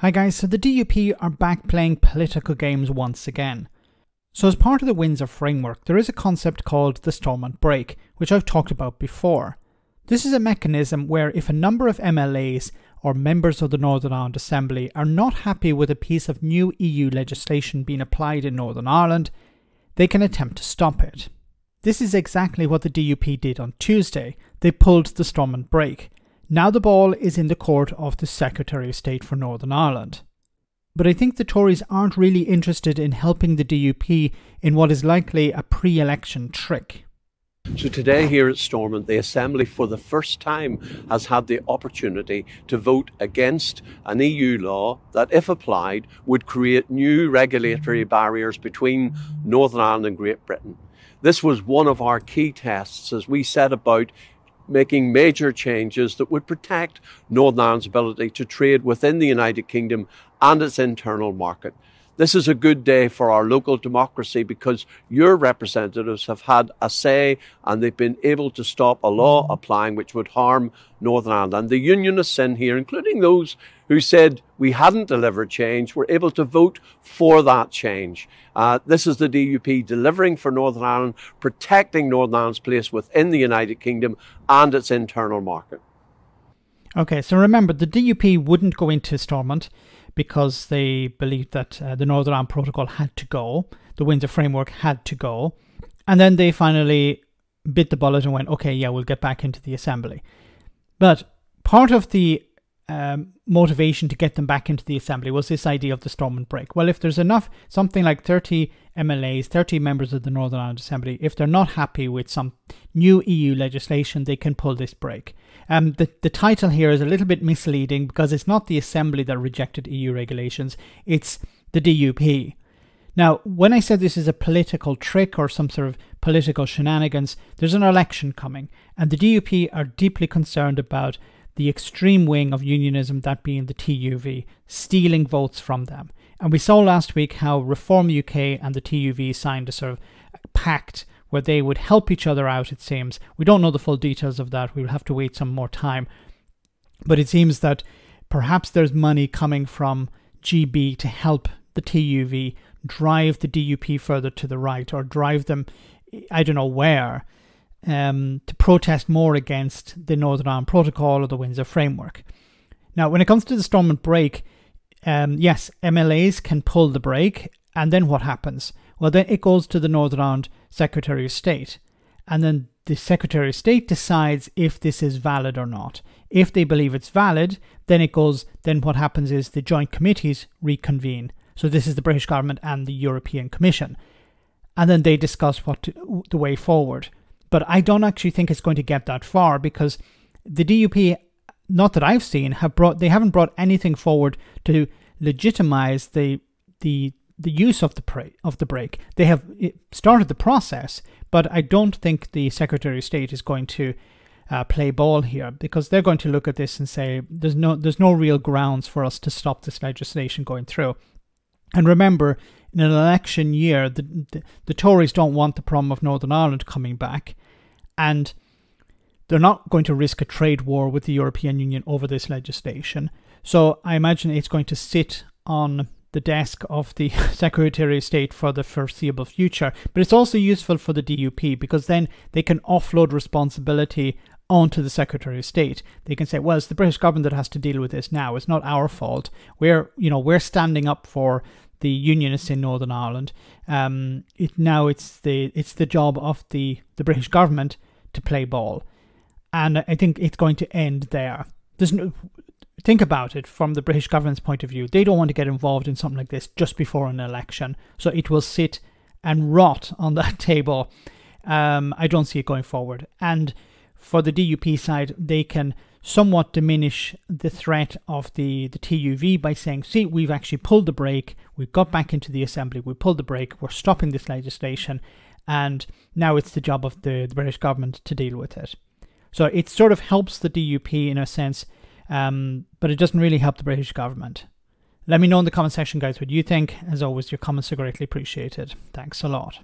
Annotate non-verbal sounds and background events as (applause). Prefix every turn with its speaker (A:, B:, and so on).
A: Hi guys, so the DUP are back playing political games once again. So as part of the Windsor framework, there is a concept called the Stormont brake, which I've talked about before. This is a mechanism where if a number of MLAs or members of the Northern Ireland Assembly are not happy with a piece of new EU legislation being applied in Northern Ireland, they can attempt to stop it. This is exactly what the DUP did on Tuesday. They pulled the Stormont brake. Now the ball is in the court of the Secretary of State for Northern Ireland. But I think the Tories aren't really interested in helping the DUP in what is likely a pre election trick.
B: So today here at Stormont, the Assembly for the first time has had the opportunity to vote against an EU law that, if applied, would create new regulatory barriers between Northern Ireland and Great Britain. This was one of our key tests as we set about making major changes that would protect Northern Ireland's ability to trade within the United Kingdom and its internal market. This is a good day for our local democracy because your representatives have had a say and they've been able to stop a law applying which would harm Northern Ireland. And the unionists in here, including those who said we hadn't delivered change, were able to vote for that change. Uh, this is the DUP delivering for Northern Ireland, protecting Northern Ireland's place within the United Kingdom and its internal market.
A: Okay, so remember, the DUP wouldn't go into Stormont because they believed that uh, the Northern Ireland Protocol had to go, the Windsor Framework had to go, and then they finally bit the bullet and went, okay, yeah, we'll get back into the Assembly. But part of the um, motivation to get them back into the assembly was this idea of the Stormont brake. Well, if there's enough, something like 30 MLAs, 30 members of the Northern Ireland Assembly, if they're not happy with some new EU legislation, they can pull this brake. Um, the, the title here is a little bit misleading because it's not the Assembly that rejected EU regulations, it's the DUP. Now, when I said this is a political trick or some sort of political shenanigans, there's an election coming, and the DUP are deeply concerned about the extreme wing of unionism, that being the TUV, stealing votes from them. And we saw last week how Reform UK and the TUV signed a sort of pact where they would help each other out, it seems. We don't know the full details of that. We'll have to wait some more time. But it seems that perhaps there's money coming from GB to help the TUV drive the DUP further to the right or drive them, I don't know where, um, to protest more against the Northern Ireland Protocol or the Windsor Framework. Now, when it comes to the Stormont brake, um, yes, MLAs can pull the brake, and then what happens? Well, then it goes to the Northern Ireland Secretary of State, and then the Secretary of State decides if this is valid or not. If they believe it's valid, then it goes. Then what happens is the joint committees reconvene. So this is the British government and the European Commission, and then they discuss what to, the way forward. But I don't actually think it's going to get that far because the DUP, not that I've seen, have brought they haven't brought anything forward to legitimize the the the use of the pre- of the brake. They have started the process, but I don't think the Secretary of State is going to uh, play ball here because they're going to look at this and say there's no there's no real grounds for us to stop this legislation going through. And remember, in an election year, the, the, the Tories don't want the problem of Northern Ireland coming back, and they're not going to risk a trade war with the European Union over this legislation. So I imagine it's going to sit on the desk of the (laughs) Secretary of State for the foreseeable future. But it's also useful for the DUP because then they can offload responsibility onto the Secretary of State. They can say, well, it's the British government that has to deal with this now. It's not our fault. We're, you know, we're standing up for the unionists in Northern Ireland. Um, it now it's the it's the job of the the British government to play ball, and I think it's going to end there. There's no think about it from the British government's point of view. They don't want to get involved in something like this just before an election, so it will sit and rot on that (laughs) table. Um, I don't see it going forward, and for the DUP side, they can somewhat diminish the threat of the, the TUV by saying, see, we've actually pulled the brake, we've got back into the assembly, we pulled the brake, we're stopping this legislation, and now it's the job of the, the British government to deal with it. So it sort of helps the DUP in a sense, um, but it doesn't really help the British government. Let me know in the comment section, guys, what you think. As always, your comments are greatly appreciated. Thanks a lot.